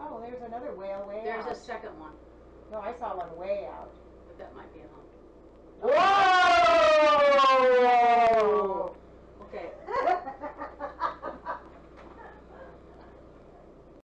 Oh, there's another whale way There's out. a second one, No, I saw one way out. but that might be a hump. Whoa! Okay,